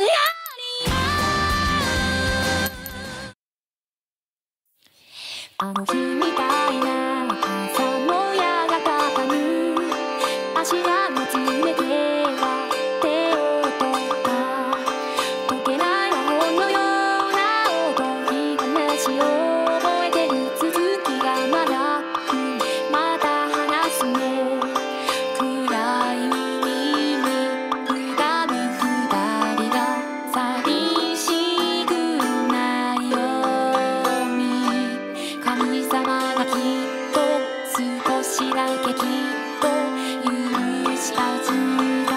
りあの日みたいにきっと許しはずだ。